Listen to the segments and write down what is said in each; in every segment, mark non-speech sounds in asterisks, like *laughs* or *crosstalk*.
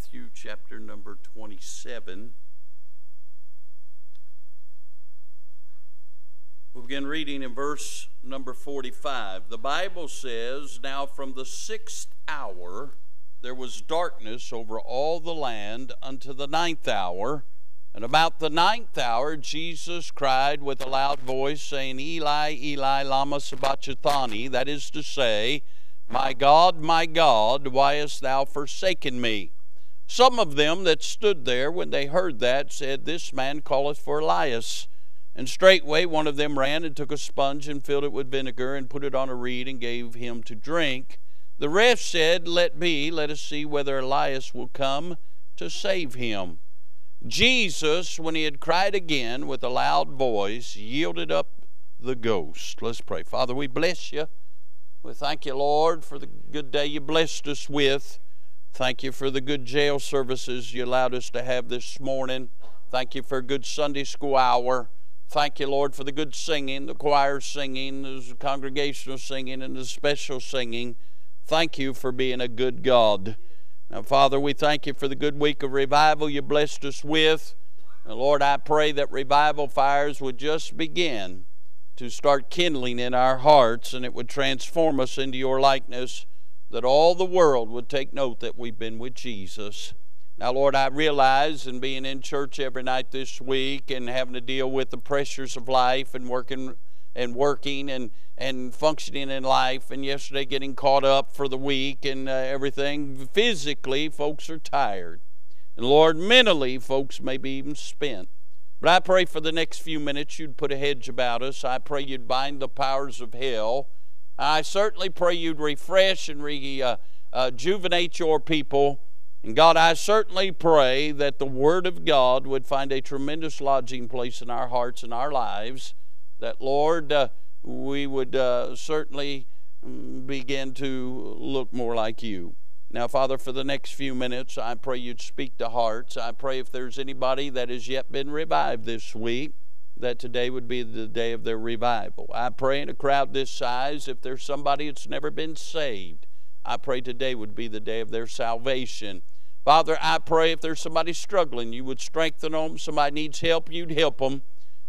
Matthew chapter number 27. We'll begin reading in verse number 45. The Bible says, Now from the sixth hour there was darkness over all the land unto the ninth hour. And about the ninth hour Jesus cried with a loud voice, saying, Eli, Eli, lama sabachthani, that is to say, My God, my God, why hast thou forsaken me? Some of them that stood there, when they heard that, said, This man calleth for Elias. And straightway one of them ran and took a sponge and filled it with vinegar and put it on a reed and gave him to drink. The rest said, Let be, let us see whether Elias will come to save him. Jesus, when he had cried again with a loud voice, yielded up the ghost. Let's pray. Father, we bless you. We thank you, Lord, for the good day you blessed us with. Thank you for the good jail services you allowed us to have this morning. Thank you for a good Sunday school hour. Thank you, Lord, for the good singing, the choir singing, the congregational singing, and the special singing. Thank you for being a good God. Now, Father, we thank you for the good week of revival you blessed us with. And Lord, I pray that revival fires would just begin to start kindling in our hearts and it would transform us into your likeness, that all the world would take note that we've been with Jesus. Now, Lord, I realize in being in church every night this week and having to deal with the pressures of life and working and working and, and functioning in life, and yesterday getting caught up for the week and uh, everything, physically, folks are tired. And Lord, mentally, folks may be even spent. But I pray for the next few minutes you'd put a hedge about us. I pray you'd bind the powers of hell. I certainly pray you'd refresh and rejuvenate uh, uh, your people and God, I certainly pray that the Word of God would find a tremendous lodging place in our hearts and our lives. That, Lord, uh, we would uh, certainly mm, begin to look more like you. Now, Father, for the next few minutes, I pray you'd speak to hearts. I pray if there's anybody that has yet been revived this week, that today would be the day of their revival. I pray in a crowd this size, if there's somebody that's never been saved, I pray today would be the day of their salvation. Father, I pray if there's somebody struggling, you would strengthen them. Somebody needs help, you'd help them.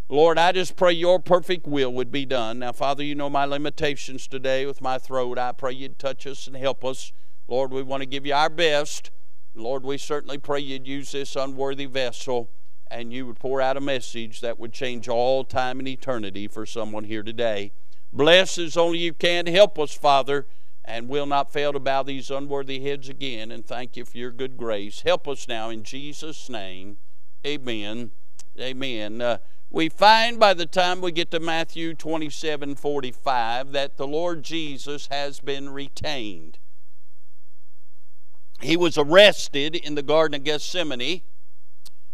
Lord, I just pray your perfect will would be done. Now, Father, you know my limitations today with my throat. I pray you'd touch us and help us. Lord, we want to give you our best. Lord, we certainly pray you'd use this unworthy vessel and you would pour out a message that would change all time and eternity for someone here today. Bless as only you can. Help us, Father and will not fail to bow these unworthy heads again and thank you for your good grace. Help us now in Jesus' name. Amen. Amen. Uh, we find by the time we get to Matthew 27 45 that the Lord Jesus has been retained. He was arrested in the Garden of Gethsemane.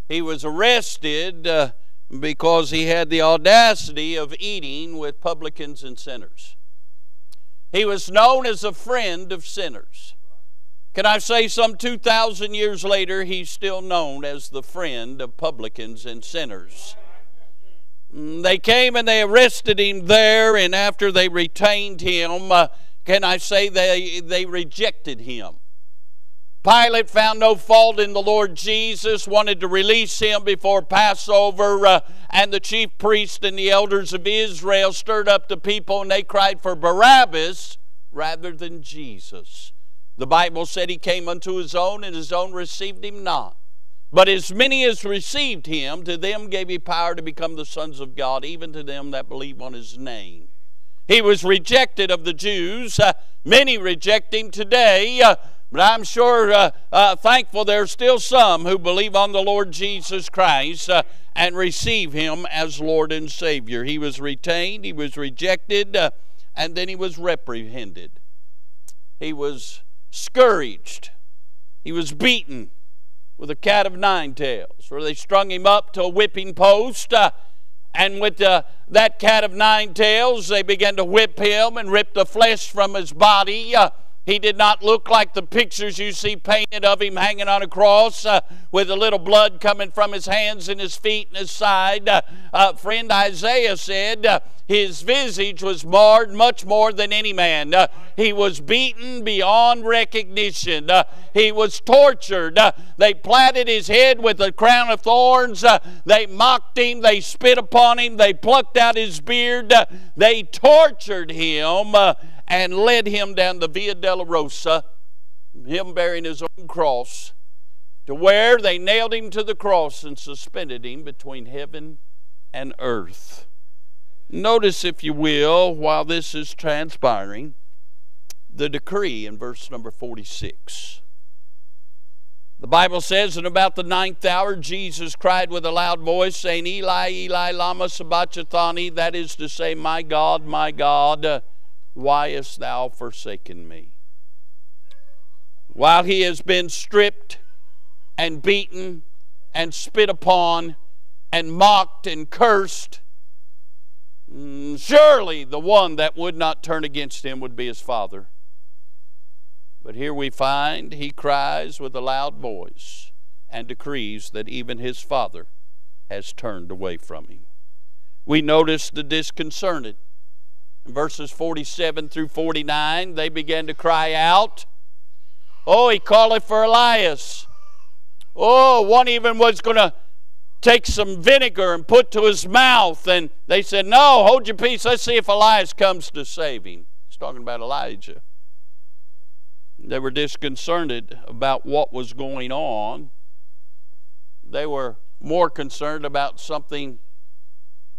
He was arrested uh, because he had the audacity of eating with publicans and sinners. He was known as a friend of sinners. Can I say some 2,000 years later, he's still known as the friend of publicans and sinners. Mm, they came and they arrested him there, and after they retained him, uh, can I say they, they rejected him? Pilate found no fault in the Lord Jesus, wanted to release him before Passover, uh, and the chief priest and the elders of Israel stirred up the people and they cried for Barabbas rather than Jesus. The Bible said he came unto his own, and his own received him not. But as many as received him, to them gave he power to become the sons of God, even to them that believe on his name. He was rejected of the Jews. Uh, many reject him today. Uh, but I'm sure uh, uh, thankful there's still some who believe on the Lord Jesus Christ uh, and receive Him as Lord and Savior. He was retained, He was rejected, uh, and then He was reprehended. He was scourged. He was beaten with a cat of nine tails, where they strung him up to a whipping post. Uh, and with uh, that cat of nine tails, they began to whip him and rip the flesh from his body he did not look like the pictures you see painted of him hanging on a cross uh, with a little blood coming from his hands and his feet and his side. Uh, uh, friend Isaiah said uh, his visage was marred much more than any man. Uh, he was beaten beyond recognition. He was tortured. they platted his head with a crown of thorns. they mocked him. They spit upon him. They plucked out his beard. they tortured him and led him down the Via Dolorosa, him bearing his own cross, to where they nailed him to the cross and suspended him between heaven and earth. Notice, if you will, while this is transpiring, the decree in verse number 46. The Bible says, in about the ninth hour, Jesus cried with a loud voice, saying, Eli, Eli, lama sabachthani, that is to say, My God, my God, why hast thou forsaken me? While he has been stripped and beaten and spit upon and mocked and cursed, mm, surely the one that would not turn against him would be his father. But here we find he cries with a loud voice and decrees that even his father has turned away from him. We notice the disconcerted verses 47 through 49, they began to cry out, Oh, he calleth for Elias. Oh, one even was going to take some vinegar and put to his mouth. And they said, No, hold your peace. Let's see if Elias comes to save him. He's talking about Elijah. They were disconcerted about what was going on. They were more concerned about something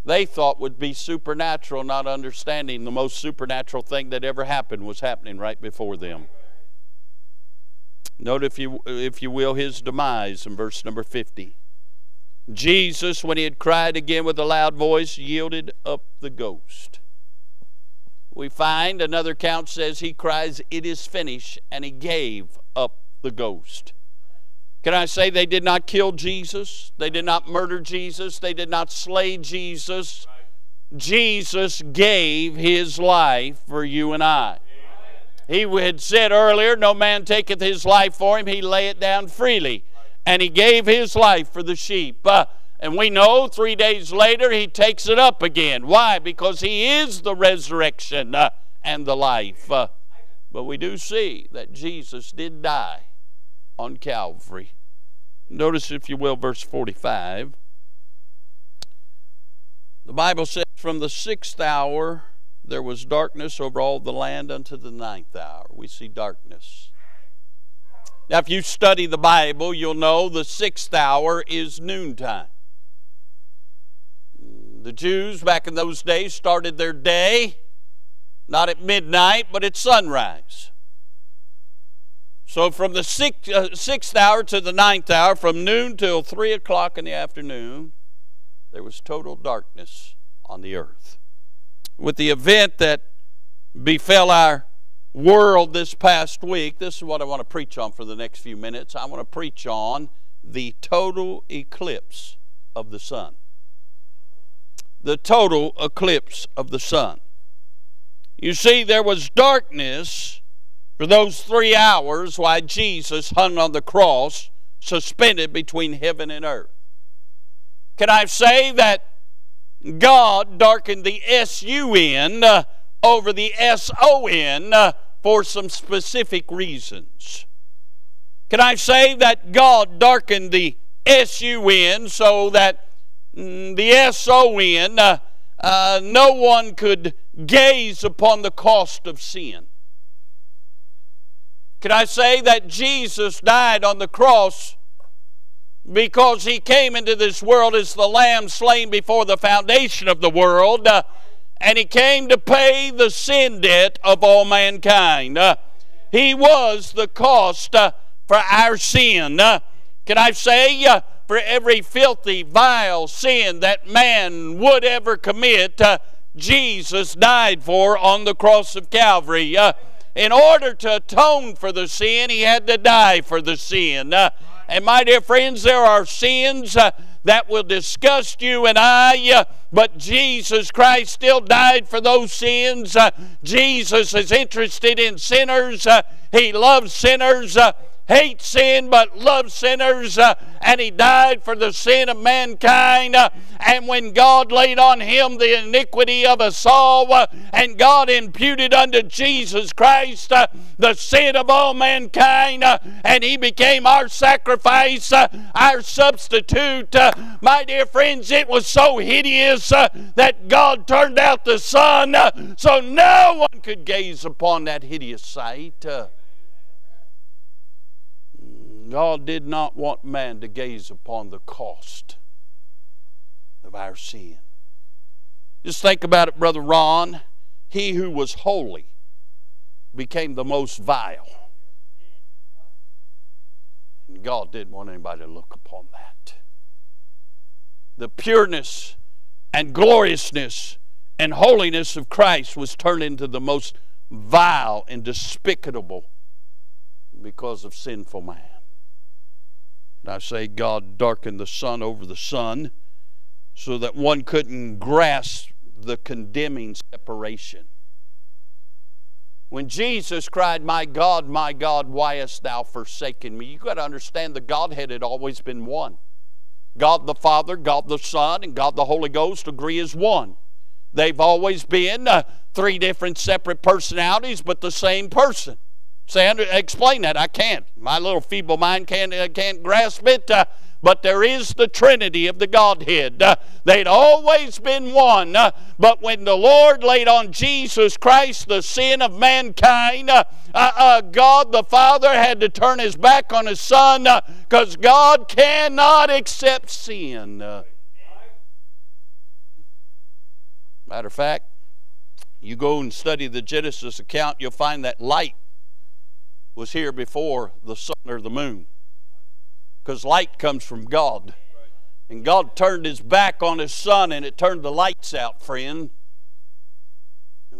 they thought would be supernatural, not understanding the most supernatural thing that ever happened was happening right before them. Note, if you, if you will, his demise in verse number 50. Jesus, when he had cried again with a loud voice, yielded up the ghost. We find another count says he cries, It is finished, and he gave up the ghost. Can I say they did not kill Jesus? They did not murder Jesus. They did not slay Jesus. Jesus gave his life for you and I. He had said earlier, No man taketh his life for him, he lay it down freely. And he gave his life for the sheep. Uh, and we know three days later he takes it up again. Why? Because he is the resurrection uh, and the life. Uh, but we do see that Jesus did die on Calvary. Notice, if you will, verse 45. The Bible says, From the sixth hour there was darkness over all the land unto the ninth hour. We see darkness. Now, if you study the Bible, you'll know the sixth hour is noontime. The Jews back in those days started their day not at midnight, but at sunrise. So from the sixth, uh, sixth hour to the ninth hour, from noon till three o'clock in the afternoon, there was total darkness on the earth. With the event that befell our world this past week, this is what I want to preach on for the next few minutes. I want to preach on the total eclipse of the sun. The total eclipse of the sun. You see, there was darkness for those three hours while Jesus hung on the cross, suspended between heaven and earth. Can I say that God darkened the S-U-N uh, over the S-O-N uh, for some specific reasons? Can I say that God darkened the S-U-N so that mm, the S-O-N, uh, uh, no one could gaze upon the cost of sin? Can I say that Jesus died on the cross because he came into this world as the lamb slain before the foundation of the world, uh, and he came to pay the sin debt of all mankind. Uh, he was the cost uh, for our sin. Uh, can I say, uh, for every filthy, vile sin that man would ever commit, uh, Jesus died for on the cross of Calvary. In order to atone for the sin, he had to die for the sin. Uh, and my dear friends, there are sins uh, that will disgust you and I, uh, but Jesus Christ still died for those sins. Uh, Jesus is interested in sinners, uh, He loves sinners. Hates sin but loves sinners, uh, and he died for the sin of mankind. Uh, and when God laid on him the iniquity of us all, uh, and God imputed unto Jesus Christ uh, the sin of all mankind, uh, and he became our sacrifice, uh, our substitute, my dear friends, it was so hideous that God turned out the sun so no one could gaze upon that hideous sight. God did not want man to gaze upon the cost of our sin. Just think about it, Brother Ron. He who was holy became the most vile. And God didn't want anybody to look upon that. The pureness and gloriousness and holiness of Christ was turned into the most vile and despicable because of sinful man. And I say God darkened the sun over the sun so that one couldn't grasp the condemning separation. When Jesus cried, My God, my God, why hast thou forsaken me? You've got to understand the Godhead had always been one. God the Father, God the Son, and God the Holy Ghost agree as one. They've always been uh, three different separate personalities, but the same person. Say, explain that. I can't. My little feeble mind can't, uh, can't grasp it. Uh, but there is the Trinity of the Godhead. Uh, they'd always been one. Uh, but when the Lord laid on Jesus Christ the sin of mankind, uh, uh, uh God the Father had to turn his back on his Son because God cannot accept sin. matter of fact, you go and study the Genesis account, you'll find that light was here before the sun or the moon. Because light comes from God. And God turned his back on his son and it turned the lights out, friend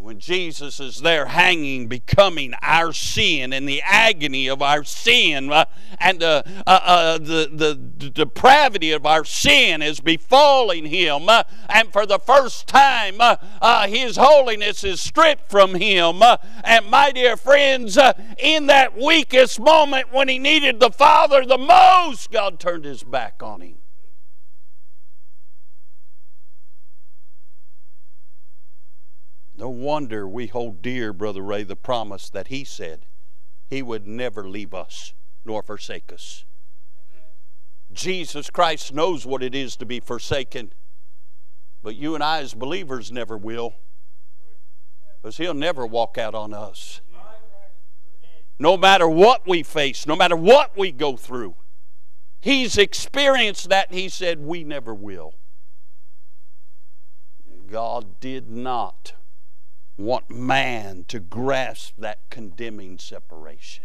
when Jesus is there hanging, becoming our sin and the agony of our sin uh, and uh, uh, uh the, the, depravity of our sin is befalling him. Uh, and for the first time, uh, his holiness is stripped from him. and my dear friends, in that weakest moment when he needed the Father the most, God turned his back on him. No wonder we hold dear, Brother Ray, the promise that he said he would never leave us nor forsake us. Jesus Christ knows what it is to be forsaken, but you and I, as believers, never will. Because he'll never walk out on us. No matter what we face, no matter what we go through, he's experienced that he said, We never will. God did not want man to grasp that condemning separation.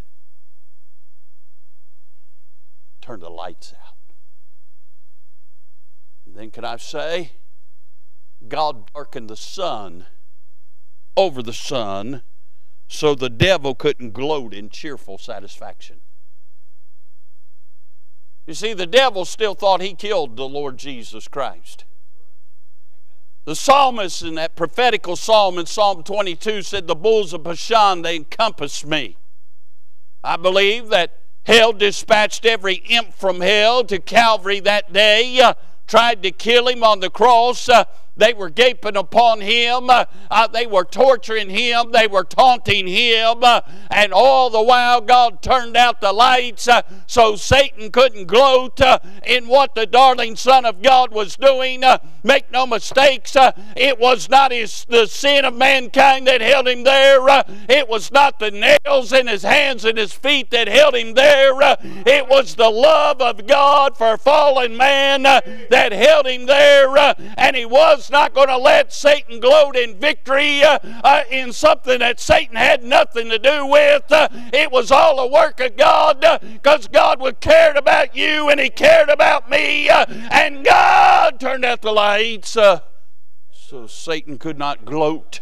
Turn the lights out. And then, can I say, God darkened the sun over the sun so the devil couldn't gloat in cheerful satisfaction. You see, the devil still thought he killed the Lord Jesus Christ. The psalmist in that prophetical psalm in Psalm 22 said, The bulls of Bashan, they encompassed me. I believe that hell dispatched every imp from hell to Calvary that day, uh, tried to kill him on the cross. Uh, they were gaping upon him. Uh, uh, they were torturing him. They were taunting him. Uh, and all the while, God turned out the lights uh, so Satan couldn't gloat uh, in what the darling Son of God was doing. Uh, make no mistakes, it was not his, the sin of mankind that held him there. it was not the nails in his hands and his feet that held him there. it was the love of God for fallen man that held him there. and he was not going to let Satan gloat in victory uh, uh, in something that Satan had nothing to do with. Uh, it was all a work of God because uh, God was cared about you and He cared about me, uh, and God turned out the lights uh, so Satan could not gloat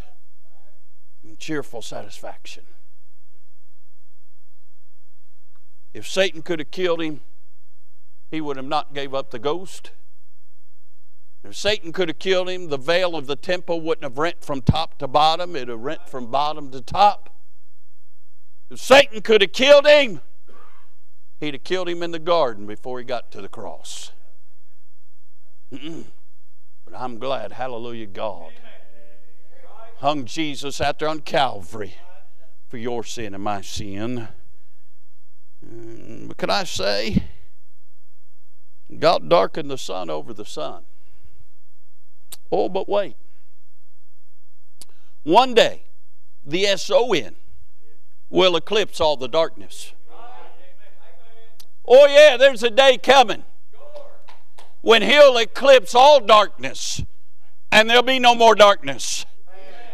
in cheerful satisfaction. If Satan could have killed him, he would have not gave up the ghost. If Satan could have killed him, the veil of the temple wouldn't have rent from top to bottom, it would have rent from bottom to top. If Satan could have killed him, he'd have killed him in the garden before he got to the cross. But I'm glad, hallelujah, God hung Jesus out there on Calvary for your sin and my sin. Mm, but can I say, God darkened the sun over the sun. Oh, but wait. One day, the S-O-N will eclipse all the darkness. Oh, yeah, there's a day coming when He'll eclipse all darkness and there'll be no more darkness.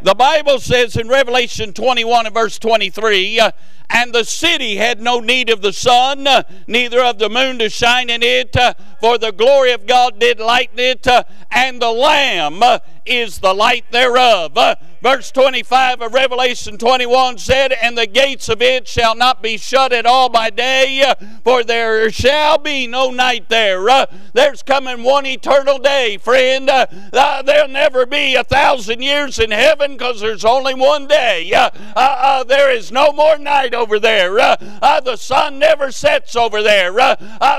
The Bible says in Revelation 21 and verse 23, uh, and the city had no need of the sun, uh, neither of the moon to shine in it, uh, for the glory of God did lighten it, uh, and the Lamb uh, is the light thereof. Uh, verse 25 of Revelation 21 said, And the gates of it shall not be shut at all by day, uh, for there shall be no night there. There's coming one eternal day, friend. There'll never be a thousand years in heaven because there's only one day. There is no more night over there. the sun never sets over there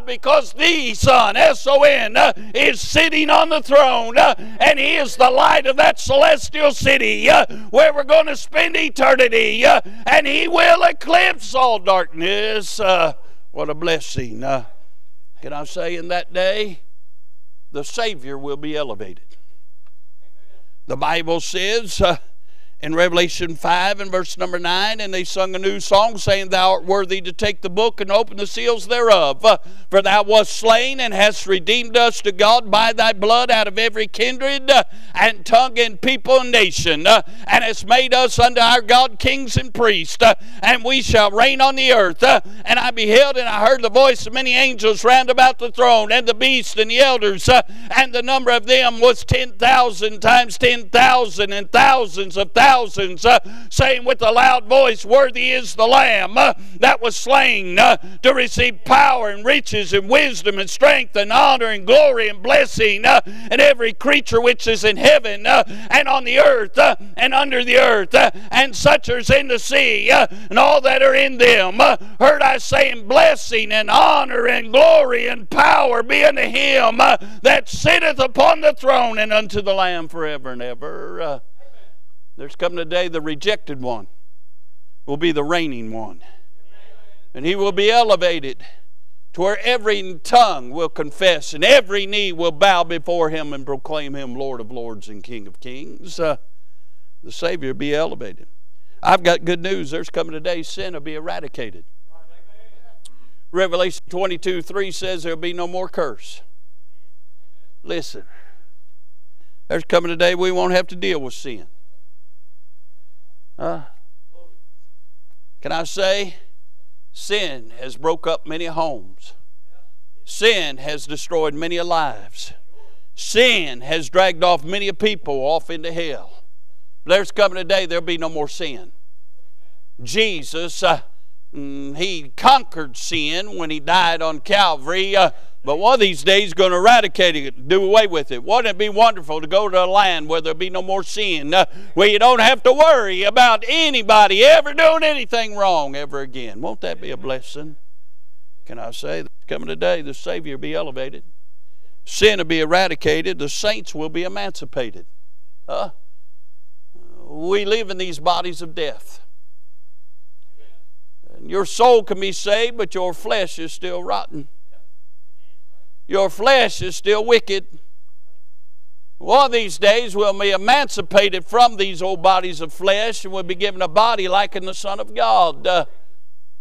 because the Son, S O N, is sitting on the throne and He is the light of that celestial city uh, where we're going to spend eternity, uh, and He will eclipse all darkness. Uh, what a blessing. Uh, can I say in that day, the Savior will be elevated? The Bible says, uh, in Revelation 5 and verse number 9, and they sung a new song, saying, Thou art worthy to take the book and open the seals thereof. For thou wast slain and hast redeemed us to God by thy blood out of every kindred and tongue and people and nation, and hast made us unto our God kings and priests, and we shall reign on the earth. And I beheld and I heard the voice of many angels round about the throne, and the beast and the elders, and the number of them was 10,000 times 10,000 and thousands of thousands thousands, uh, saying with a loud voice, Worthy is the Lamb uh, that was slain uh, to receive power and riches and wisdom and strength and honor and glory and blessing. Uh, and every creature which is in heaven uh, and on the earth uh, and under the earth and such as in the sea and all that are in them, heard I saying, Blessing and honor and glory and power be unto him that sitteth upon the throne and unto the Lamb forever and ever. There's coming a day the rejected one will be the reigning one. And he will be elevated to where every tongue will confess and every knee will bow before him and proclaim him Lord of lords and King of kings. Uh, the Savior be elevated. I've got good news. There's coming a day sin will be eradicated. Revelation 22 3 says there'll be no more curse. Listen, there's coming a day we won't have to deal with sin. Uh, can I say, sin has broke up many homes. Sin has destroyed many lives. Sin has dragged off many people off into hell. But There's coming a day there'll be no more sin. Jesus, uh, mm, he conquered sin when he died on Calvary. Uh, but one of these days, going to eradicate it, do away with it. Wouldn't it be wonderful to go to a land where there'll be no more sin, uh, where you don't have to worry about anybody ever doing anything wrong ever again? Won't that be a blessing? Can I say, coming today, the Savior be elevated, sin will be eradicated, the saints will be emancipated. Huh? We live in these bodies of death. And your soul can be saved, but your flesh is still rotten. Your flesh is still wicked. One of these days we'll be emancipated from these old bodies of flesh and we'll be given a body like in the Son of God. Uh,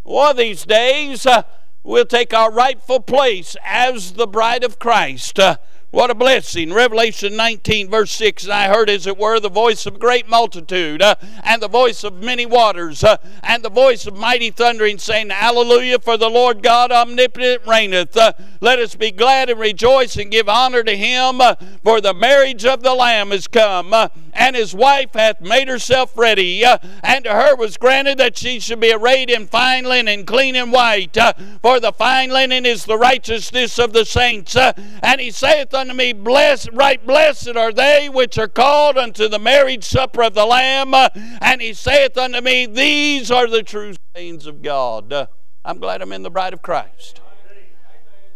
one of these days uh, we'll take our rightful place as the bride of Christ. Uh, What a blessing. Revelation 19, verse 6. And I heard, as it were, the voice of a great multitude, uh, and the voice of many waters, uh, and the voice of mighty thundering, saying, Hallelujah, for the Lord God omnipotent reigneth. Uh, let us be glad and rejoice and give honor to him, uh, for the marriage of the Lamb is come, uh, and his wife hath made herself ready. Uh, and to her was granted that she should be arrayed in fine linen, clean and white. for the fine linen is the righteousness of the saints. and he saith unto me, Blessed, right blessed are they which are called unto the marriage supper of the Lamb. And he saith unto me, These are the true saints of God. I'm glad I'm in the bride of Christ.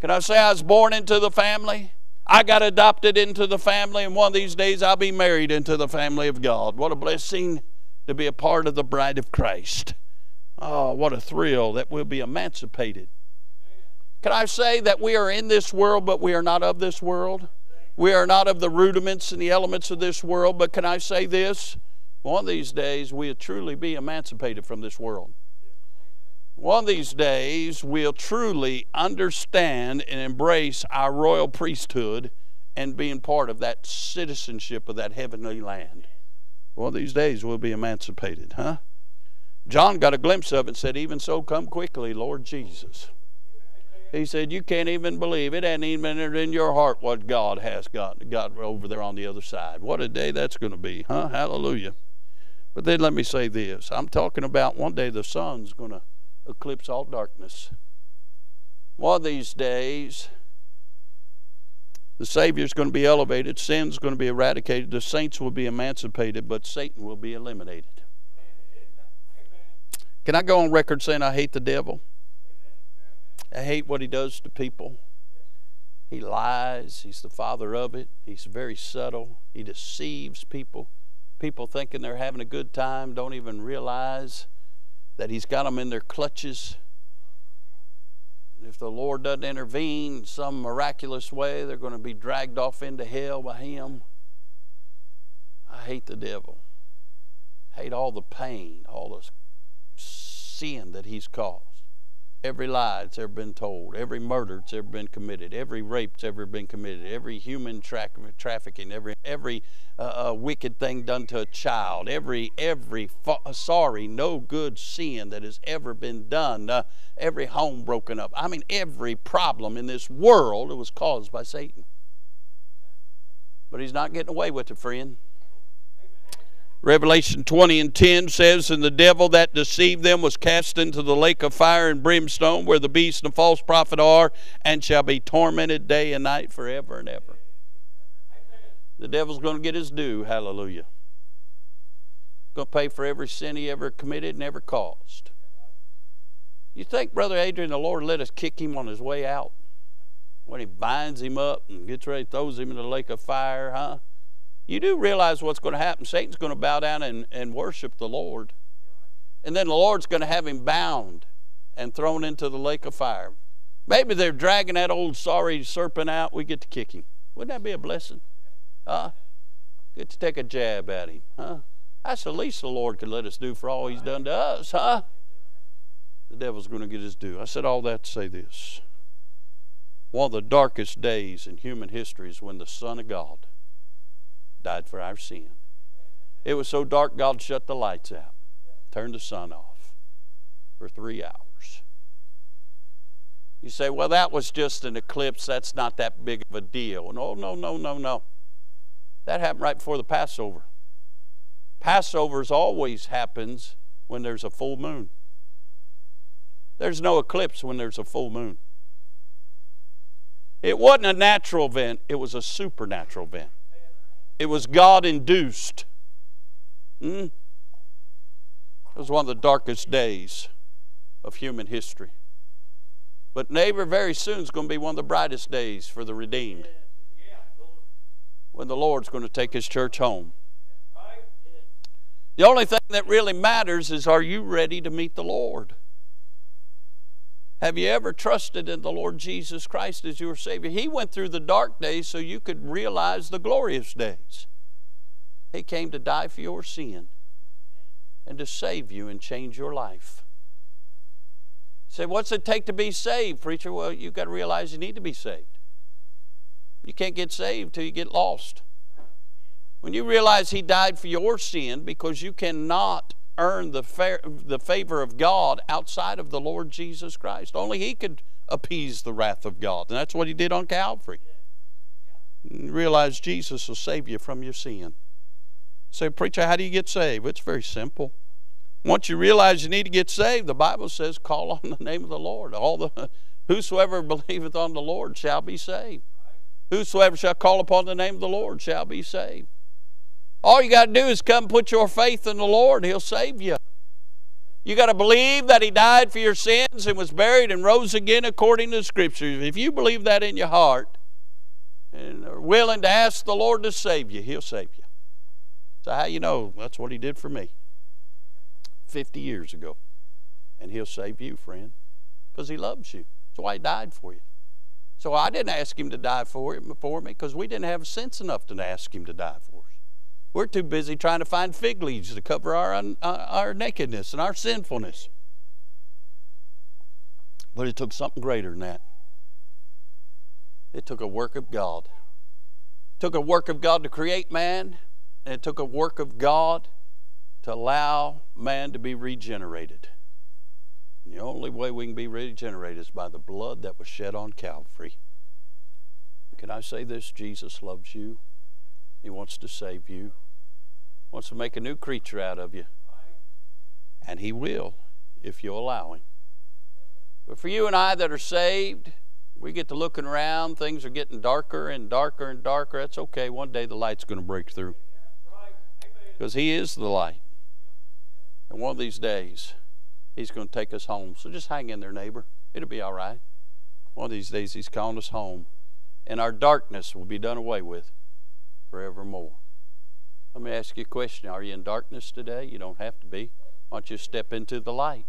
Can I say I was born into the family? I got adopted into the family, and one of these days I'll be married into the family of God. What a blessing to be a part of the bride of Christ. Oh, what a thrill that we'll be emancipated can I say that we are in this world, but we are not of this world? We are not of the rudiments and the elements of this world, but can I say this? One of these days, we'll truly be emancipated from this world. One of these days, we'll truly understand and embrace our royal priesthood and being part of that citizenship of that heavenly land. One of these days, we'll be emancipated, huh? John got a glimpse of it and said, Even so, come quickly, Lord Jesus. He said, You can't even believe it. Hadn't even in your heart what God has got, got over there on the other side. What a day that's going to be, huh? Hallelujah. But then let me say this I'm talking about one day the sun's going to eclipse all darkness. One of these days, the Savior's going to be elevated, sin's going to be eradicated, the saints will be emancipated, but Satan will be eliminated. Can I go on record saying I hate the devil? I hate what he does to people. He lies. He's the father of it. He's very subtle. He deceives people. People thinking they're having a good time don't even realize that he's got them in their clutches. If the Lord doesn't intervene in some miraculous way, they're going to be dragged off into hell by him. I hate the devil. I hate all the pain, all the sin that he's caused every lie that's ever been told, every murder that's ever been committed, every rape that's ever been committed, every human tra- trafficking, every every uh, uh, wicked thing done to a child, every every fa- sorry, no good sin that has ever been done, uh, every home broken up. I mean, every problem in this world it was caused by Satan. But he's not getting away with it, friend. Revelation 20 and 10 says, And the devil that deceived them was cast into the lake of fire and brimstone, where the beast and the false prophet are, and shall be tormented day and night forever and ever. The devil's going to get his due. Hallelujah. Going to pay for every sin he ever committed and ever caused. You think, Brother Adrian, the Lord let us kick him on his way out? When he binds him up and gets ready, throws him in the lake of fire, huh? You do realize what's going to happen. Satan's going to bow down and, and worship the Lord. And then the Lord's going to have him bound and thrown into the lake of fire. Maybe they're dragging that old sorry serpent out. We get to kick him. Wouldn't that be a blessing? Huh? Get to take a jab at him. Huh? That's the least the Lord could let us do for all he's done to us, huh? The devil's going to get his due. I said all that to say this. One of the darkest days in human history is when the Son of God died for our sin. It was so dark, God shut the lights out, turned the sun off for three hours. You say, well, that was just an eclipse. That's not that big of a deal. No, no, no, no, no. That happened right before the Passover. Passovers always happens when there's a full moon. There's no eclipse when there's a full moon. It wasn't a natural event, it was a supernatural event. It was God induced. Hmm? It was one of the darkest days of human history. But neighbor, very soon is going to be one of the brightest days for the redeemed. When the Lord's going to take his church home. The only thing that really matters is are you ready to meet the Lord? Have you ever trusted in the Lord Jesus Christ as your Savior? He went through the dark days so you could realize the glorious days. He came to die for your sin and to save you and change your life. Say, what's it take to be saved, preacher? Well, you've got to realize you need to be saved. You can't get saved till you get lost. When you realize He died for your sin because you cannot earn the, fa- the favor of God outside of the Lord Jesus Christ. Only He could appease the wrath of God. And that's what He did on Calvary. Realize Jesus will save you from your sin. Say, preacher, how do you get saved? It's very simple. Once you realize you need to get saved, the Bible says, call on the name of the Lord. All the *laughs* whosoever believeth on the Lord shall be saved. Whosoever shall call upon the name of the Lord shall be saved. All you got to do is come put your faith in the Lord, He'll save you. You got to believe that He died for your sins and was buried and rose again according to the Scriptures. If you believe that in your heart and are willing to ask the Lord to save you, He'll save you. So, how you know? That's what He did for me. 50 years ago. And He'll save you, friend, because He loves you. That's why He died for you. So I didn't ask Him to die for, it, for me because we didn't have sense enough to ask Him to die for us. We're too busy trying to find fig leaves to cover our, uh, our nakedness and our sinfulness. But it took something greater than that. It took a work of God. It took a work of God to create man, and it took a work of God to allow man to be regenerated. And the only way we can be regenerated is by the blood that was shed on Calvary. Can I say this? Jesus loves you. He wants to save you. Wants to make a new creature out of you. And he will if you allow him. But for you and I that are saved, we get to looking around, things are getting darker and darker and darker. That's okay. One day the light's going to break through. Because he is the light. And one of these days, He's going to take us home. So just hang in there, neighbor. It'll be all right. One of these days, He's calling us home. And our darkness will be done away with forevermore. Let me ask you a question. Are you in darkness today? You don't have to be. Why don't you step into the light?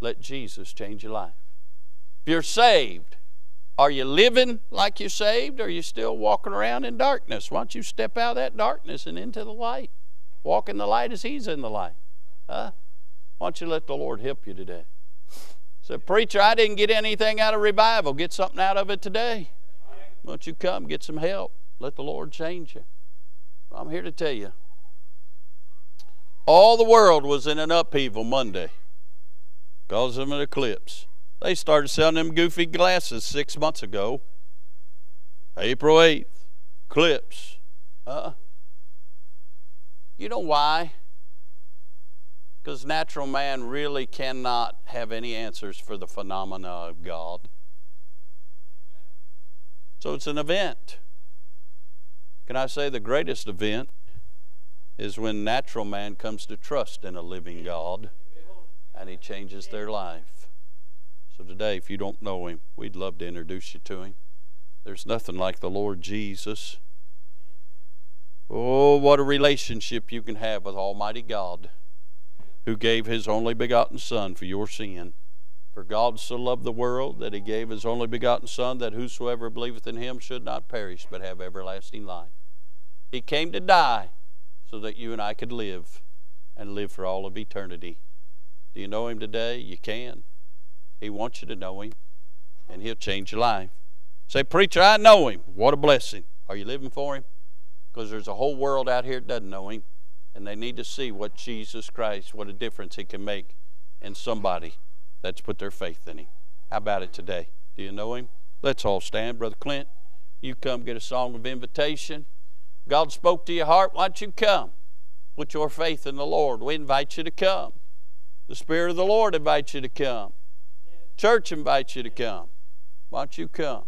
Let Jesus change your life. If you're saved, are you living like you're saved or are you still walking around in darkness? Why don't you step out of that darkness and into the light? Walk in the light as He's in the light. Huh? Why don't you let the Lord help you today? Say, preacher, I didn't get anything out of revival. Get something out of it today. Why don't you come get some help? Let the Lord change you. I'm here to tell you. All the world was in an upheaval Monday because of an eclipse. They started selling them goofy glasses six months ago. April 8th, eclipse. Uh, you know why? Because natural man really cannot have any answers for the phenomena of God. So it's an event. Can I say the greatest event is when natural man comes to trust in a living God and he changes their life. So today, if you don't know him, we'd love to introduce you to him. There's nothing like the Lord Jesus. Oh, what a relationship you can have with Almighty God who gave his only begotten Son for your sin. For God so loved the world that he gave his only begotten Son, that whosoever believeth in him should not perish, but have everlasting life. He came to die so that you and I could live and live for all of eternity. Do you know him today? You can. He wants you to know him, and he'll change your life. Say, Preacher, I know him. What a blessing. Are you living for him? Because there's a whole world out here that doesn't know him and they need to see what Jesus Christ, what a difference He can make in somebody that's put their faith in Him. How about it today? Do you know Him? Let's all stand. Brother Clint, you come get a song of invitation. God spoke to your heart. Why don't you come? Put your faith in the Lord. We invite you to come. The Spirit of the Lord invites you to come. Church invites you to come. Why don't you come?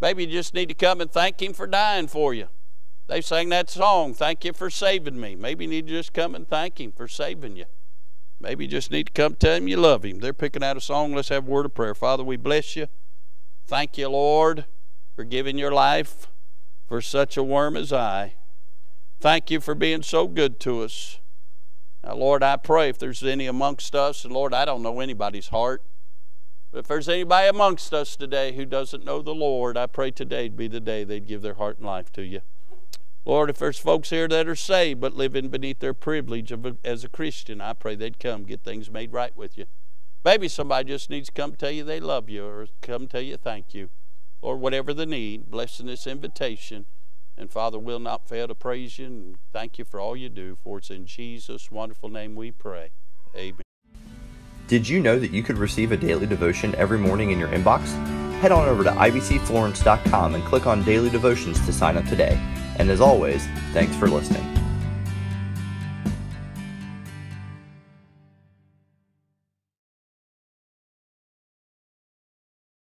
Maybe you just need to come and thank Him for dying for you. They sang that song, Thank You for Saving Me. Maybe you need to just come and thank Him for saving you. Maybe you just need to come tell Him you love Him. They're picking out a song. Let's have a word of prayer. Father, we bless you. Thank you, Lord, for giving your life for such a worm as I. Thank you for being so good to us. Now, Lord, I pray if there's any amongst us, and Lord, I don't know anybody's heart, but if there's anybody amongst us today who doesn't know the Lord, I pray today'd be the day they'd give their heart and life to you. Lord, if there's folks here that are saved but living beneath their privilege of as a Christian, I pray they'd come get things made right with you. Maybe somebody just needs to come tell you they love you or come tell you thank you. Lord, whatever the need, blessing this invitation. And Father, we'll not fail to praise you and thank you for all you do. For it's in Jesus' wonderful name we pray. Amen. Did you know that you could receive a daily devotion every morning in your inbox? Head on over to ibcflorence.com and click on Daily Devotions to sign up today. And as always, thanks for listening.